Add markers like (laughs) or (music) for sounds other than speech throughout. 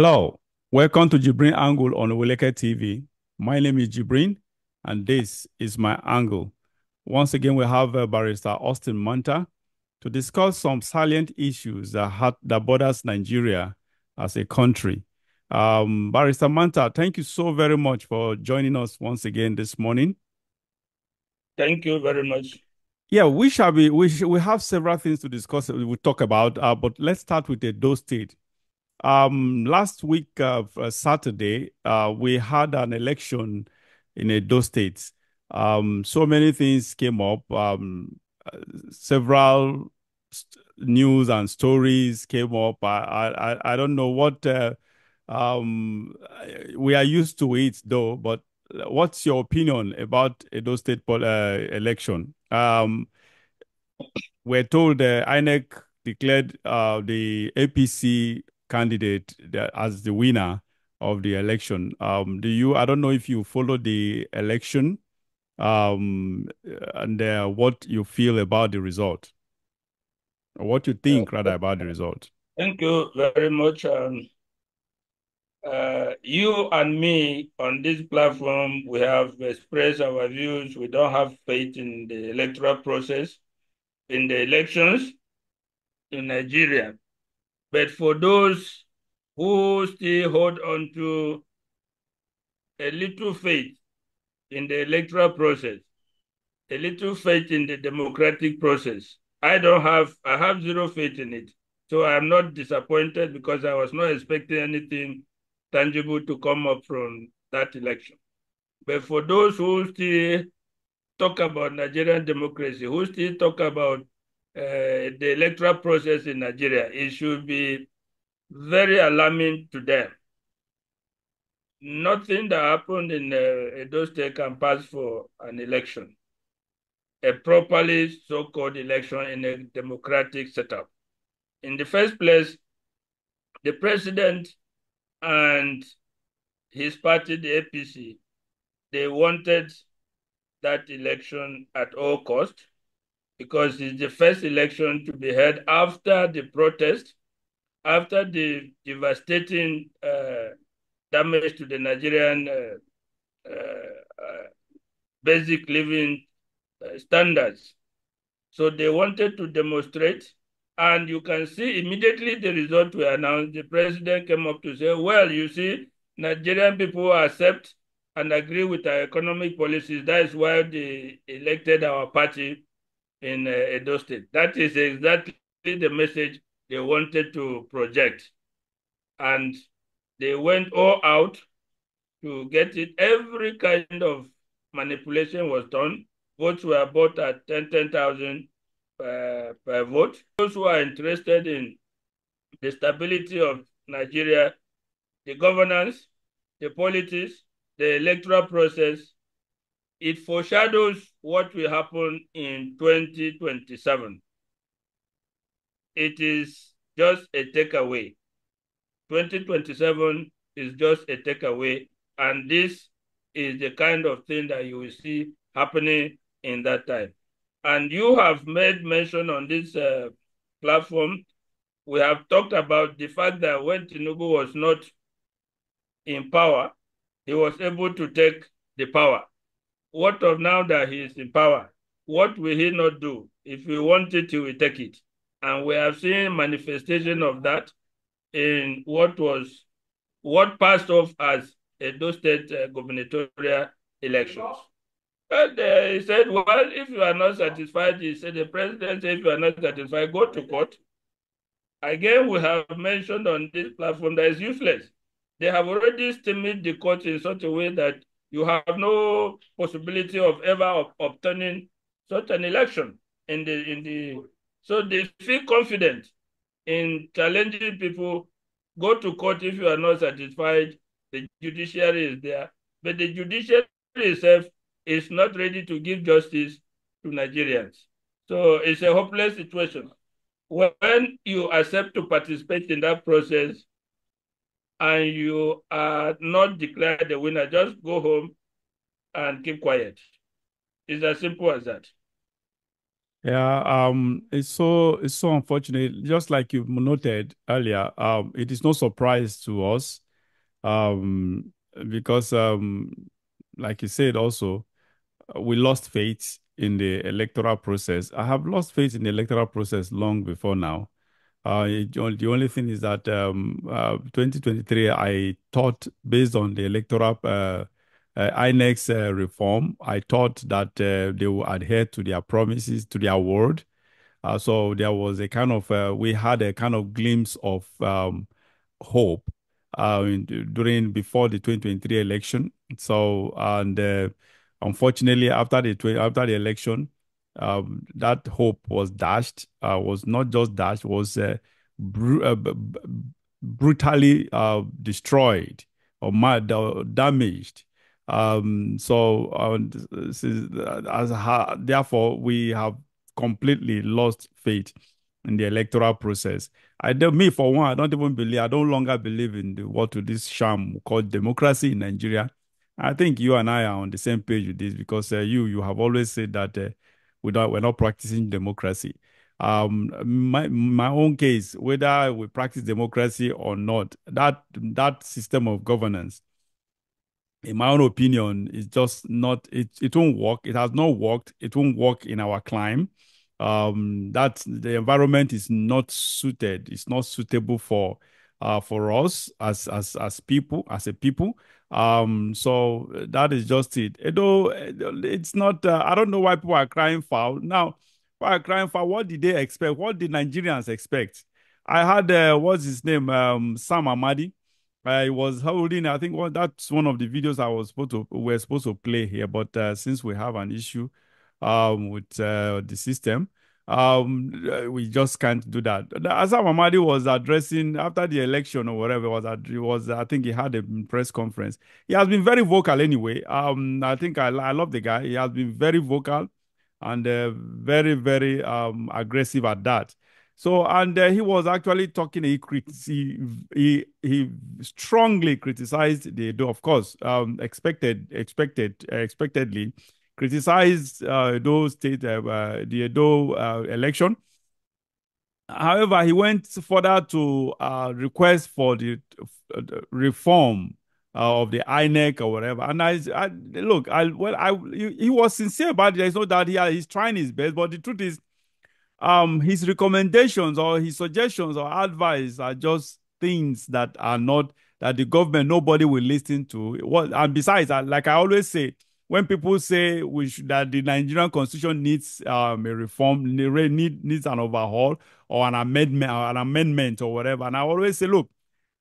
Hello, welcome to Jibrin Angle on Weleke TV. My name is Jibrin, and this is my angle. Once again, we have uh, Barrister Austin Manta to discuss some salient issues that, had, that borders Nigeria as a country. Um, Barrister Manta, thank you so very much for joining us once again this morning. Thank you very much. Yeah, we shall be. We we have several things to discuss. We will talk about, uh, but let's start with the Edo State. Um, last week, uh, Saturday, uh, we had an election in Edo State. Um, so many things came up. Um, several news and stories came up. I I I don't know what uh, um we are used to it though. But what's your opinion about Edo State uh, election? Um, we're told the INEC declared uh, the APC candidate as the winner of the election. Um, do you? I don't know if you followed the election, um, and uh, what you feel about the result, or what you think rather about the result. Thank you very much. Um, uh, you and me on this platform, we have expressed our views. We don't have faith in the electoral process, in the elections in Nigeria. But for those who still hold on to a little faith in the electoral process, a little faith in the democratic process, I don't have, I have zero faith in it. So I'm not disappointed because I was not expecting anything tangible to come up from that election. But for those who still talk about Nigerian democracy, who still talk about uh, the electoral process in Nigeria, it should be very alarming to them. Nothing that happened in uh, Edo State can pass for an election, a properly so-called election in a democratic setup. In the first place, the president and his party, the APC, they wanted that election at all cost because it's the first election to be held after the protest, after the devastating uh, damage to the Nigerian uh, uh, basic living uh, standards. So they wanted to demonstrate, and you can see immediately the result were announced. The president came up to say, well, you see, Nigerian people accept and agree with our economic policies. That is why they elected our party in uh, Edo State. That is exactly the message they wanted to project. And they went all out to get it. Every kind of manipulation was done. Votes were bought at 10, 10,000 per, per vote. Those who are interested in the stability of Nigeria, the governance, the politics, the electoral process, it foreshadows what will happen in 2027. It is just a takeaway. 2027 is just a takeaway, and this is the kind of thing that you will see happening in that time. And you have made mention on this uh, platform, we have talked about the fact that when Tinubu was not in power, he was able to take the power. What of now that he is in power? What will he not do? If he wanted to, he will take it. And we have seen manifestation of that in what was what passed off as Edo State uh, gubernatorial elections. And uh, he said, well, if you are not satisfied, he said, the president said, if you are not satisfied, go to court. Again, we have mentioned on this platform that is useless. They have already stymied the court in such a way that you have no possibility of ever obtaining such an election in the in the so they feel confident in challenging people go to court if you are not satisfied the judiciary is there. But the judiciary itself is not ready to give justice to nigerians. So it's a hopeless situation. When you accept to participate in that process and you are not declared the winner, just go home and keep quiet. It's as simple as that. Yeah, um, it's so it's so unfortunate. Just like you noted earlier, um, it is no surprise to us, um, because um, like you said, also we lost faith in the electoral process. I have lost faith in the electoral process long before now. Uh, the only thing is that um, uh, 2023, I thought based on the electoral uh, INEC reform, I thought that they will adhere to their promises, to their word. So there was a kind of, we had a kind of glimpse of um, hope during, before the 2023 election. So, and unfortunately, after the, after the election, um, that hope was dashed, uh, was not just dashed, was uh, br uh, brutally uh, destroyed or mad, damaged. Um, so, as therefore, we have completely lost faith in the electoral process. I do, me for one, I don't even believe. I don't longer believe in the, what this sham called democracy in Nigeria. I think you and I are on the same page with this because uh, you you have always said that uh, we don't, we're not practicing democracy. Um, my my own case, whether we practice democracy or not, that that system of governance, in my own opinion, is just not it. It won't work. It has not worked. It won't work in our climate. Um, that the environment is not suited. It's not suitable for uh, for us as as as people as a people. Um, so that is just it. Though it's not, uh, I don't know why people are crying foul. Now, people are crying foul. What did they expect? What did Nigerians expect? I had, uh, what's his name? Um, Sam Amadi. I was holding, I think well, that's one of the videos I was supposed to, we are supposed to play here. But uh, since we have an issue um, with uh, the system, um, we just can't do that. Asam Amadi was addressing after the election or whatever was was I think he had a press conference. He has been very vocal anyway. Um, I think I, I love the guy. He has been very vocal and uh, very very um aggressive at that. So and uh, he was actually talking. He, he he he strongly criticized the of course um expected expected uh, expectedly criticized uh, Edo State, uh, uh, the Edo uh, election. However, he went further to uh, request for the reform of the INEC or whatever. And I, I look, I well, I he, he was sincere about it. There's no that he, he's trying his best, but the truth is, um, his recommendations or his suggestions or advice are just things that are not that the government nobody will listen to. What and besides, like I always say, when people say we should, that the Nigerian constitution needs um, a reform, need, needs an overhaul or an amendment, or an amendment or whatever, and I always say, look,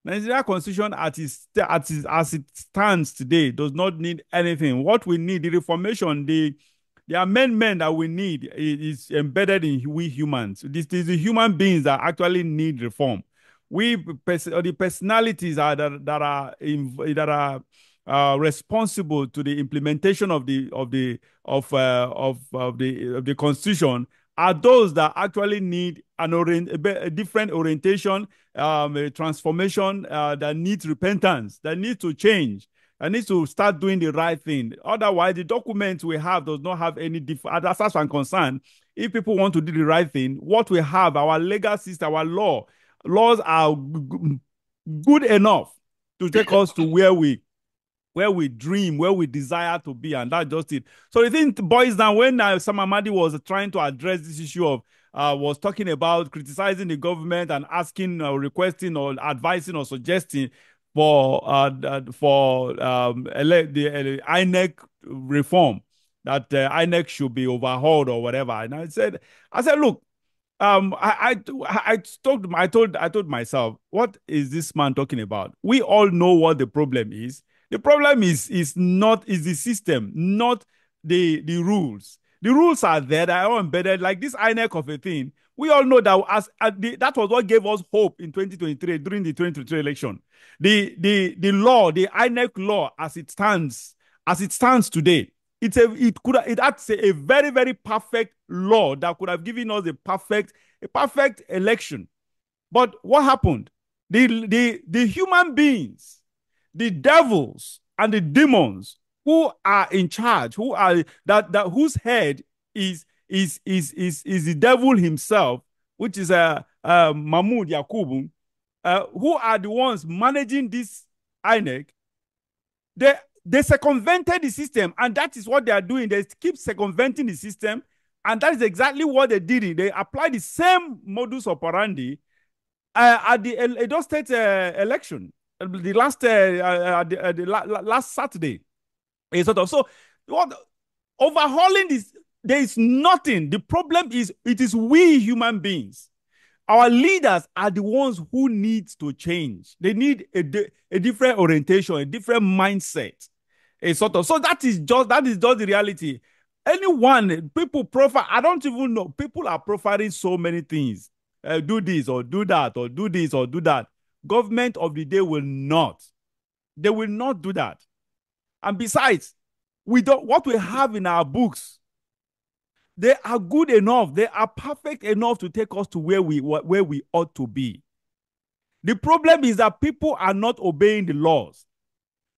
Nigerian constitution at its, at its, as it stands today does not need anything. What we need, the reformation, the the amendment that we need is, embedded in we humans. This is the human beings that actually need reform. We the personalities are that, that are that are uh, responsible to the implementation of the of the of uh, of of the of the constitution are those that actually need an orient a, different orientation, um, a transformation uh, that needs repentance, that needs to change, that needs to start doing the right thing. Otherwise, the document we have does not have any different. As far as if people want to do the right thing, what we have, our legal system, our law, laws are good enough to take us to where we where we dream, where we desire to be, and that's just it. So the thing boys down when uh, Sam Amadi was trying to address this issue of uh, was talking about criticizing the government and asking, or requesting, or advising, or suggesting for uh, for um, the uh, INEC reform that uh, INEC should be overhauled or whatever. And I said, I said, look, um, I, I, I I told, I told myself, what is this man talking about? We all know what the problem is. The problem is is not is the system, not the the rules. The rules are there; they are all embedded. Like this INEC of a thing, we all know that as the, that was what gave us hope in 2023 during the 2023 election. The the the law, the INEC law, as it stands, as it stands today, it's a it could it a, a very very perfect law that could have given us a perfect a perfect election. But what happened? The the the human beings the devils and the demons who are in charge, who are that, that whose head is is is is is the devil himself, which is uh, uh Mahmoud Yakubu, uh, who are the ones managing this INEC. They they circumvented the system, and that is what they are doing. They keep circumventing the system, and that is exactly what they did. They applied the same modus operandi uh, at the Edo State uh, election, the last uh, uh the, uh, the la last Saturday. A sort of so what overhauling this. There is nothing. The problem is it is we human beings. Our leaders are the ones who need to change. They need a, a different orientation, a different mindset a sort of so that is just that is just the reality anyone people profile i don't even know people are profiling so many things uh, do this or do that or do this or do that government of the day will not they will not do that and besides we don't what we have in our books they are good enough they are perfect enough to take us to where we where we ought to be the problem is that people are not obeying the laws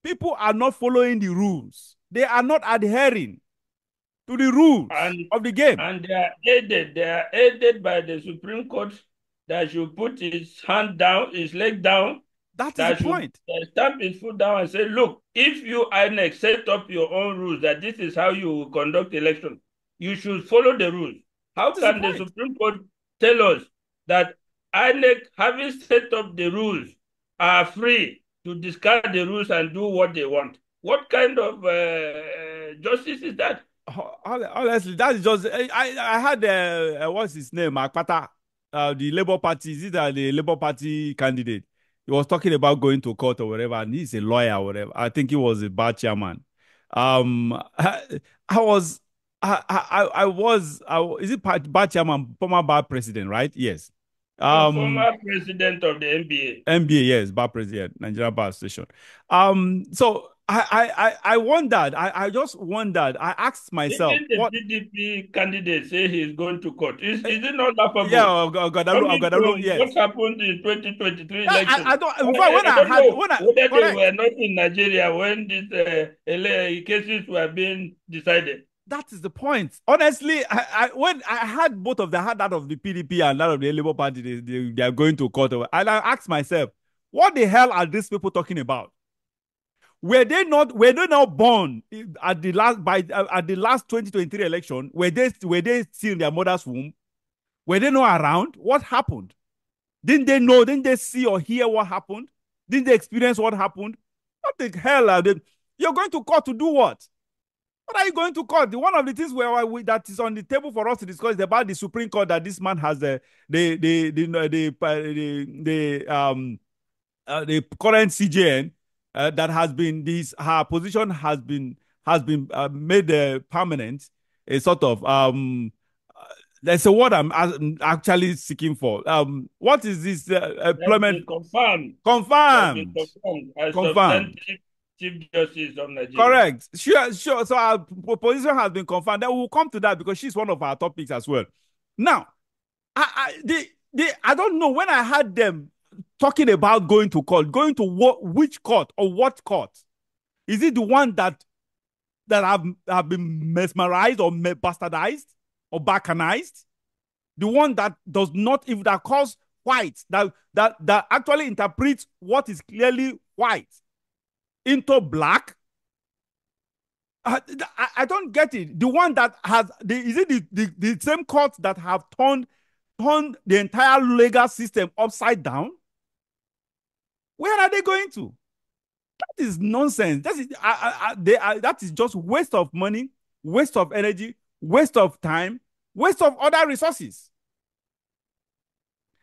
People are not following the rules. They are not adhering to the rules and, of the game. And they are aided. They are aided by the Supreme Court that should put his hand down, his leg down. That is that the point. Stamp his foot down and say, look, if you INEC set up your own rules that this is how you conduct election, you should follow the rules. How that can the, the Supreme Court tell us that INEC, having set up the rules, are free to discard the rules and do what they want. What kind of uh, justice is that? Honestly, that's just I. I had uh, uh, what's his name, Akpata, uh, the Labour Party. Is it uh, the Labour Party candidate? He was talking about going to court or whatever, and he's a lawyer or whatever. I think he was a bar chairman. Um, I, (laughs) I was, I, I, I was, I, is it bar chairman, former bar president, right? Yes. Um, former president of the NBA. NBA, yes, bar president, Nigeria Bar Association. Um, so I, I, I wondered. I, I just wondered. I asked myself. Didn't the what... PDP candidate say he's going to court? Is, is it not laughable? Yeah, oh, God, God, oh, God, oh, yes. What happened in 2023 yeah, election? I, I don't. In fact, when I, I had, know when I, whether they were not in Nigeria when these uh, cases were being decided that is the point. Honestly, I, I, when I had both of them, I had that of the PDP and that of the Labour Party, they, they, they are going to court. And I asked myself, what the hell are these people talking about? Were they not were they not born at the last by uh, at the last 2023 election? Were they were they still in their mother's womb? Were they not around? What happened? Didn't they know? Didn't they see or hear what happened? Didn't they experience what happened? What the hell are they? You're going to court to do what? What are you going to court? One of the things where we, that is on the table for us to discuss is about the Supreme Court that this man has the the the the the, the, the um uh, the current CJN uh, that has been this her position has been has been uh, made uh, permanent. A sort of um uh, there's a word I'm, I'm actually seeking for. Um, what is this uh, employment? Confirmed. Confirmed. Confirmed. confirmed. Chief Justice of Nigeria. Correct. Sure, sure. So our position has been confirmed. Then we'll come to that because she's one of our topics as well. Now, I, I they, they, I don't know when I had them talking about going to court, going to what, which court or what court? Is it the one that that have, have been mesmerized or bastardized or balkanized? The one that does not, if that calls white, that that that actually interprets what is clearly white into black? I, I, don't get it. The one that has the is it the, the, the same court that have turned turned the entire legal system upside down? Where are they going to? That is nonsense. That is I, I, they are, that is just waste of money, waste of energy, waste of time, waste of other resources.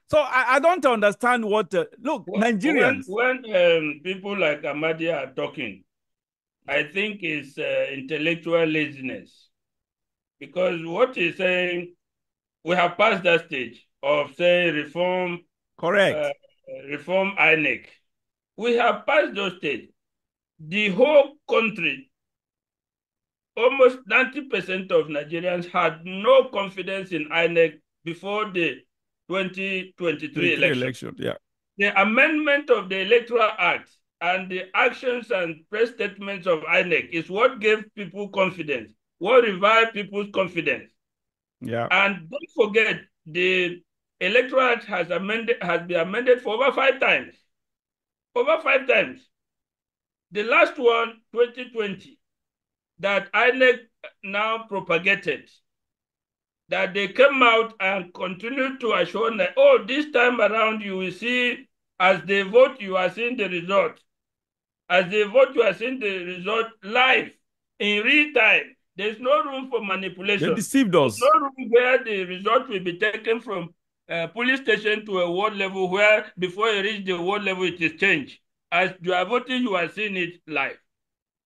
So I, I don't understand what. Uh, look, when, Nigerians. When, when um, people like Amadi are talking, I think it's uh, intellectual laziness. Because what he's saying, we have passed that stage of say reform. Correct. Uh, reform INEC. We have passed those stages. The whole country, almost 90% of Nigerians had no confidence in INEC before the 2023 election. election. Yeah. The amendment of the Electoral Act and the actions and press statements of INEC is what gave people confidence, what revived people's confidence. Yeah. And don't forget, the electoral act has amended has been amended for over five times. Over five times. The last one, 2020, that INEC now propagated, that they came out and continued to assure that, oh, this time around you will see, as they vote, you are seeing the result. As they vote, you are seeing the result live, in real time. There's no room for manipulation. They deceived us. There's no room where the result will be taken from police station to a ward level where before you reach the ward level, it is changed. As you are voting, you are seeing it live.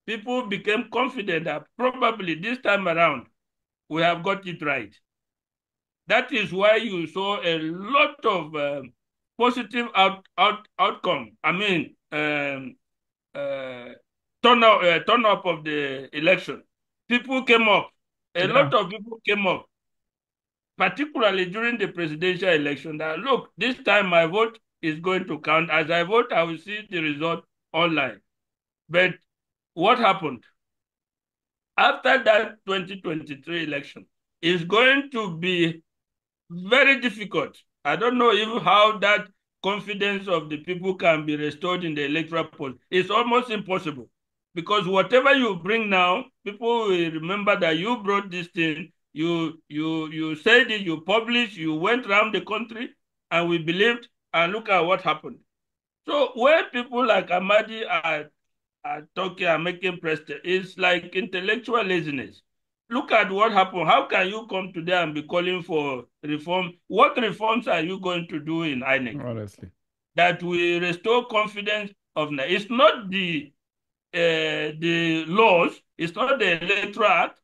People became confident that probably this time around, we have got it right. That is why you saw a lot of um, positive out, out, outcome. I mean, um, uh, turn, up, uh, turn up of the election people came up. A yeah. lot of people came up, particularly during the presidential election, that look, this time my vote is going to count. As I vote, I will see the result online. But what happened? After that 2023 election, is going to be very difficult. I don't know even how that confidence of the people can be restored in the electoral poll. It's almost impossible. Because whatever you bring now, people will remember that you brought this thing, you you you said it, you published, you went around the country, and we believed, and look at what happened. So where people like Amadi are, are talking and making press, it's like intellectual laziness. Look at what happened. How can you come today and be calling for reform? What reforms are you going to do in INEC? Honestly. That will restore confidence of it's not the uh, the laws, it's not the electoral act,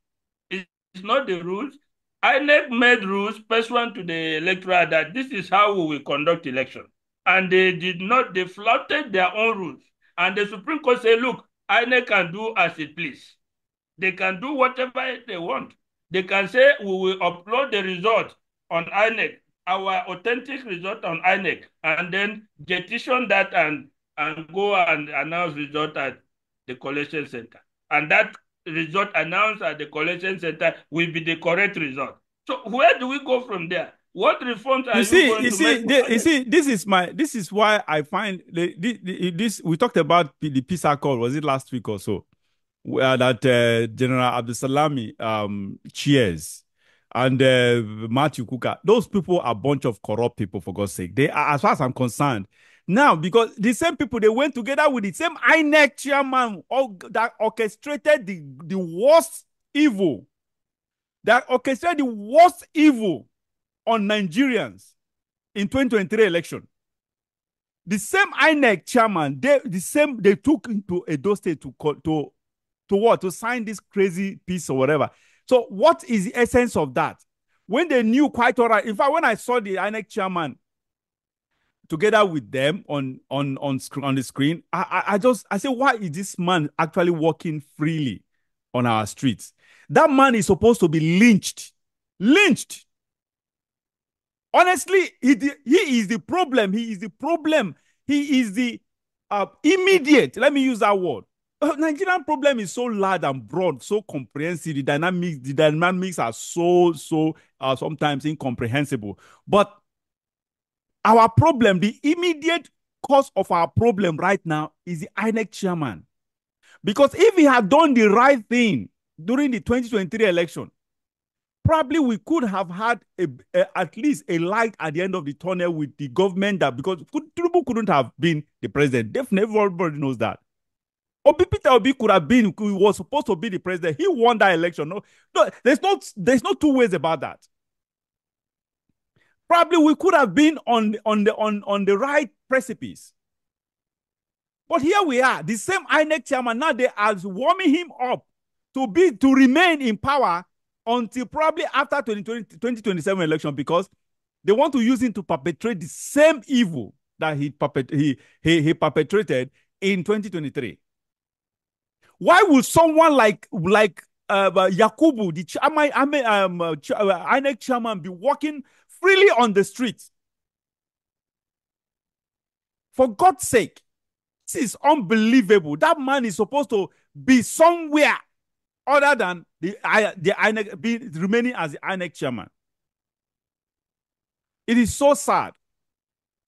it's not the rules. INEC made rules pursuant to the electoral that this is how we will conduct election. And they did not, they flouted their own rules. And the Supreme Court said, look, INEC can do as it please. They can do whatever they want. They can say, we will upload the result on INEC, our authentic result on INEC, and then petition that and, and go and announce result at the collection center. And that result announced at the collection center will be the correct result. So where do we go from there? What reforms are you, see, you going you to see? The, you see, this is my this is why I find the, the, this. We talked about the peace accord. Was it last week or so? Where that uh, General Abdulsalami um, cheers and uh, Matthew Kukah. Those people are a bunch of corrupt people. For God's sake, they are, as far as I'm concerned, now, because the same people they went together with the same INEC chairman that orchestrated the, the worst evil, that orchestrated the worst evil on Nigerians in 2023 election. The same INEC chairman, they the same they took into a Edo State to to to what to sign this crazy piece or whatever. So, what is the essence of that? When they knew quite all right. In fact, when I saw the INEC chairman together with them on on on on the screen I, I i just i say why is this man actually walking freely on our streets that man is supposed to be lynched lynched honestly he he is the problem he is the problem he is the uh, immediate let me use that word uh, Nigerian problem is so large and broad, so comprehensive. The dynamics, the dynamics are so so uh, sometimes incomprehensible. But our problem, the immediate cause of our problem right now is the INEC chairman. Because if he had done the right thing during the 2023 election, probably we could have had a, a, at least a light at the end of the tunnel with the government that because Tinubu couldn't have been the president. Definitely, everybody knows that. Obi Peter Obi could have been, he was supposed to be the president. He won that election. No, no, there's not, there's no two ways about that probably we could have been on, on, the, on, on the right precipice. But here we are, the same INEC chairman, now they are warming him up to be to remain in power until probably after 2020, 2027 election because they want to use him to perpetrate the same evil that he, he, he, he perpetrated in 2023. Why would someone like like uh, Yakubu, the chairman, um, uh, INEC chairman, be walking freely on the streets. For God's sake, this is unbelievable. That man is supposed to be somewhere other than the, the INEC, be remaining as the INEC chairman. It is so sad.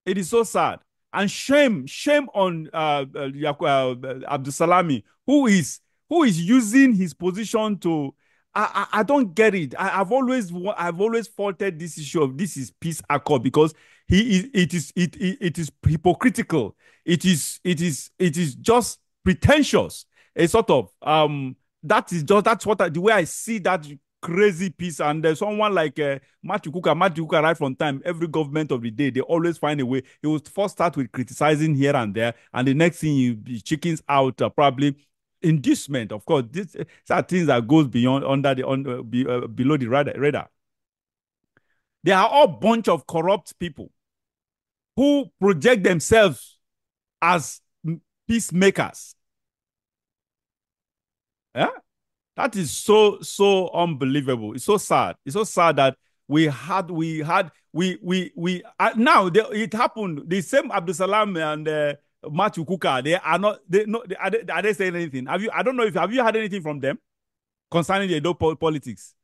It is so sad. And shame, shame on uh, uh, uh who is who is using his position to. I, I, don't get it. I, have always I've always faulted this issue of this is peace accord because he is it is it, it, it is hypocritical. It is it is it is just pretentious. A sort of um that is just that's what I, the way I see that crazy piece. And there's someone like uh, Matthew Kukah, Matthew Kukah, right from time, every government of the day, they always find a way. He will first start with criticizing here and there, and the next thing you be chickens out, uh, probably inducement. Of course, these are things that goes beyond under the uh, be, uh, below the radar, radar. They are all bunch of corrupt people who project themselves as peacemakers. Yeah? That is so so unbelievable. It's so sad. It's so sad that we had we had we we we uh, now they, it happened. The same Abdulsalam and uh, Matthew Kukah. They are not. They no. They, are, they, are they saying anything? Have you? I don't know if have you had anything from them concerning the Edo politics.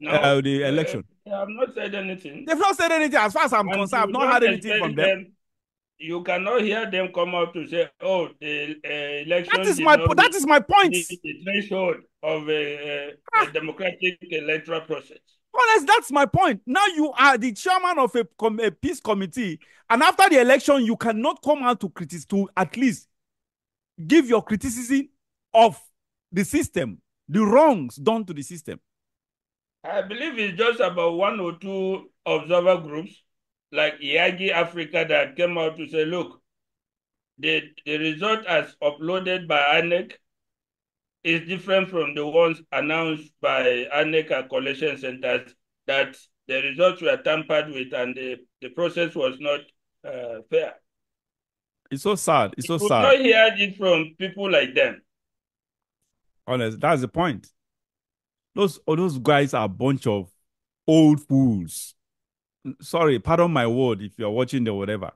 No, uh, the election. They have not said anything. They've not said anything. As far as I'm and concerned, I've not had anything from them. them you cannot hear them come out to say, "Oh, the uh, election." That is my that is my point. The, the threshold of a, a, ah. a, democratic electoral process. That's my point. Now you are the chairman of a, a peace committee, and after the election, you cannot come out to criticize to at least give your criticism of the system, the wrongs done to the system. I believe it's just about one or two observer groups like Yiaga Africa that came out to say, look, the, the result as uploaded by INEC is different from the ones announced by INEC and collection centers that the results were tampered with and the, the process was not uh, fair. It's so sad. It's so sad. not hear it from people like them. Honest, that's the point. Those, oh, those guys are a bunch of old fools sorry, pardon my word if you're watching the whatever.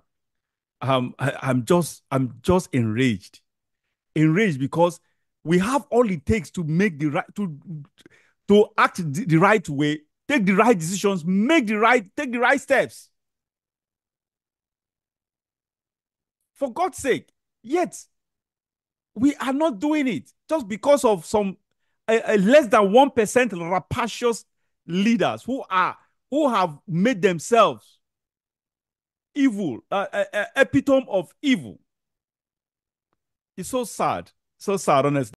Um, I, I'm just I'm just enraged. Enraged because we have all it takes to make the right to to act the, right way, take the right decisions, make the right, take the right steps. For God's sake, yet we are not doing it just because of some a, a less than one percent rapacious leaders who are who have made themselves evil, uh, uh, epitome of evil. It's so sad, so sad, honestly.